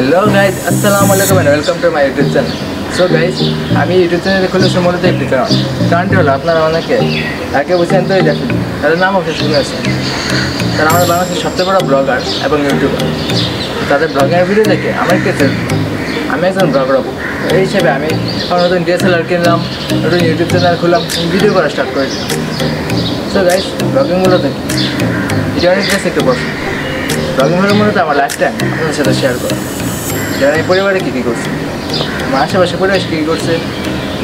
Hello guys আসসালামু আলাইকুম and welcome to my YouTube channel so guys আমি YouTube channel খুলেছি মূলত একটি কারণ। কারণটি হলো, আপনারা অনেকে একে বুঝেন তো দেখেন, তাদের নাম অফিস শুনে আছে। তারা আমাদের বাংলাদেশের সবচেয়ে বড় ব্লগার এবং ইউটিউবার। তাদের ব্লগিংয়ের ভিডিও দেখে আমার কেসে আমি একজন ব্লগার হব। এই হিসেবে আমি নতুন ডিএসএলআর কিনলাম, নতুন ইউটিউব চ্যানেল খুললাম ভিডিও করা স্টার্ট করে দিলাম। সো গাইজ ব্লগিংগুলো দেখি ভিডিও অনেক একটু বসে ব্লগিং হলো মূলত আমার লাইফ টাইম আপনাদের সাথে শেয়ার করা। যেমন এই পরিবারে কী কী করছে? আমার আশেপাশে পরিবেশ কী কী করছে?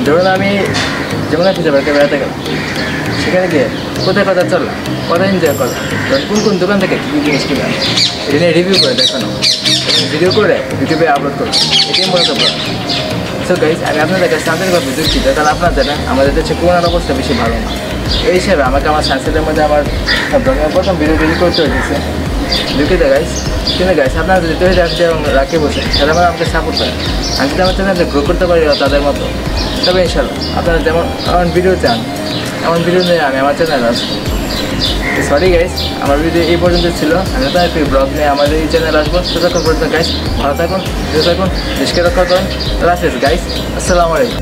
ধরুন আমি যেমন একটা যাবারকে বেড়াতে গেলাম। সেখানে গিয়ে কোথায় কথা চললাম কোথায় এনজয় ধরুন কোন কোন দোকান থেকে কী কী জিনিস কিনলাম? এটা নিয়ে রিভিউ করে দেখানো। ভিডিও করে ইউটিউবে আপলোড করব এটাই মূলত ব্লগ। সো গাইজ আমি আপনাদের কাছে আন্তরিকভাবে দুঃখিত কারণ আপনারা জানেন আমাদের দেশে করোনার অবস্থা বেশি ভালো না। এই হিসেবে আমাকে আমার সানসেটের মধ্যে আমার প্রথম ভিডিও রেডি করতে হয়েছে দুঃখিত গাইজ কিন্তু গাইজ আপনারা যদি তৈরি রাখছে এবং রাখে বসে তারা মানে আমাকে সাপোর্ট করে আমি যদি আমার চ্যানেলকে গ্রো করতে পারি তাদের মতো। তবে ইনশাল্লাহ আপনারা যেমন এমন ভিডিও চান, এমন ভিডিও নিয়ে আমি আমার চ্যানেল আসব। সরি গাইস আমার ভিডিও এই পর্যন্ত ছিল। আমি নতুন একটি ব্লগ নিয়ে আমাদের এই চ্যানেল আসব। ততক্ষণ পর্যন্ত গাইস ভালো থাকুন, সুস্থ থাকুন, দেশকে রক্ষা করুন। রাখেস গাইস আসসালামু আলাইকুম।